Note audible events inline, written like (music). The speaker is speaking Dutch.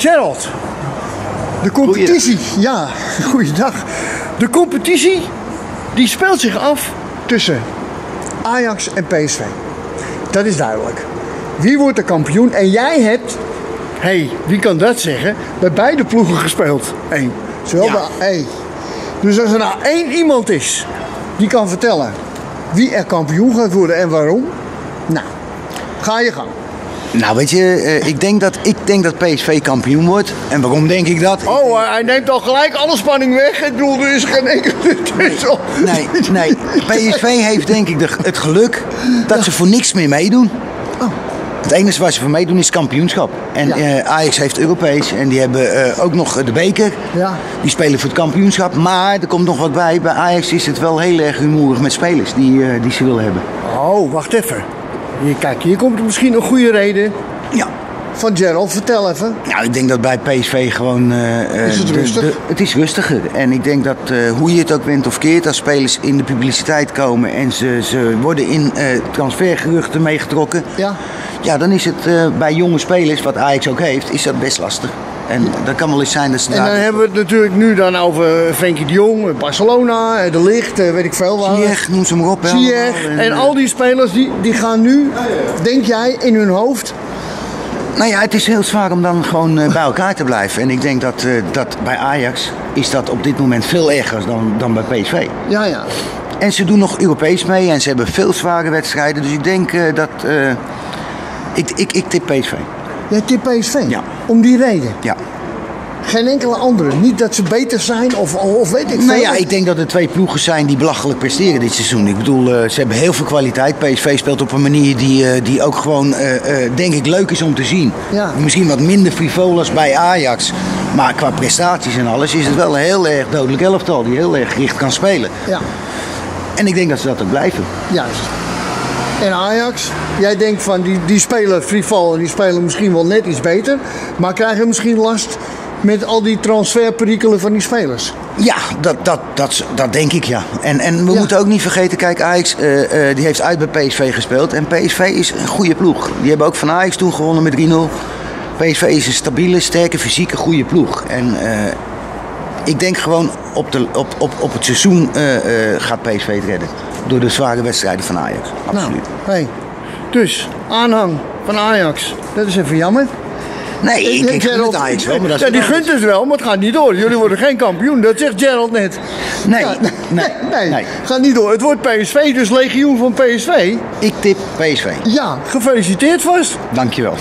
Gerald, de competitie, ja, (laughs) goeiedag. De competitie die speelt zich af tussen Ajax en PSV. Dat is duidelijk. Wie wordt de kampioen? En jij hebt, hey, wie kan dat zeggen, bij beide ploegen gespeeld. Hey, zowel Ja. bij- hey. Dus als er nou één iemand is die kan vertellen wie er kampioen gaat worden en waarom, nou, ga je gang. Nou, weet je, eh, ik, denk dat, ik denk dat PSV kampioen wordt. En waarom denk ik dat? Oh, hij neemt al gelijk alle spanning weg. Ik bedoel, er is geen enkel... (laughs) het is al- Nee, nee. PSV heeft denk ik de, het geluk dat ze voor niks meer meedoen. Het enige waar ze voor meedoen is kampioenschap. En Oh. Ja. eh, Ajax heeft Europees en die hebben eh, ook nog de beker. Ja. Die spelen voor het kampioenschap. Maar er komt nog wat bij. Bij Ajax is het wel heel erg rumoerig met spelers die, eh, die ze willen hebben. Oh, wacht even. Hier, kijk, hier komt er misschien een goede reden Ja. van Gerald. Vertel even. Nou, ik denk dat bij PSV gewoon... eh, eh, Is het de- rustig? de- het is rustiger. En ik denk dat eh, hoe je het ook wint of keert... als spelers in de publiciteit komen... en ze, ze worden in transfergeruchten meegetrokken... Ja. Ja, dan is het bij jonge spelers, wat Ajax ook heeft, is dat best lastig. En dat kan wel eens zijn dat ze En dan hebben we het natuurlijk nu dan over Frenkie de Jong, Barcelona, De Ligt, eh, weet ik veel waar. Ziyech, noem ze maar op. hè, Ziyech. allemaal. En al die spelers die, die gaan nu, denk jij, in hun hoofd. Nou ja, het is heel zwaar om dan gewoon eh, bij elkaar te blijven. En ik denk dat, eh, dat bij Ajax is dat op dit moment veel erger dan, dan bij PSV. Ja, ja. En ze doen nog Europees mee en ze hebben veel zware wedstrijden. Dus ik denk eh, dat... eh, ik, ik, ik tip PSV. Jij tipt PSV. Ja. Om die reden. Ja. Geen enkele andere. Niet dat ze beter zijn of, of weet ik veel. Nou ja, ik denk dat er twee ploegen zijn die belachelijk presteren dit seizoen. Ik bedoel, eh, ze hebben heel veel kwaliteit. PSV speelt op een manier die, eh, die ook gewoon, eh, denk ik, leuk is om te zien. Ja. Misschien wat minder frivol als bij Ajax. Maar qua prestaties en alles is het wel een heel erg dodelijk elftal die heel erg gericht kan spelen. Ja, En ik denk dat ze dat ook blijven. juist. En Ajax, jij denkt van die, die spelen frivol en die spelen misschien wel net iets beter. Maar krijgen misschien last met al die transferperikelen van die spelers. Ja, dat, dat, dat, dat denk ik ja. En, en we Ja. moeten ook niet vergeten, kijk, Ajax eh, eh, die heeft uit bij PSV gespeeld. En PSV is een goede ploeg. Die hebben ook van Ajax toen gewonnen met 3-0. PSV is een stabiele, sterke, fysieke, goede ploeg. En eh, ik denk gewoon op, de, op, op, op het seizoen gaat PSV het redden. Door de zware wedstrijden van Ajax. Absoluut. Nou, hey. Dus, aanhang van Ajax. Dat is even jammer. nee, ik, ik gun het Ajax wel, maar dat is ja, die gunt het wel, maar het gaat niet door. Jullie worden geen kampioen, dat zegt Gerald net. Nee, Ja, nee, (laughs) nee, nee. gaat niet door. Het wordt PSV, dus legioen van PSV. Ik tip PSV. Ja, gefeliciteerd vast. Dankjewel.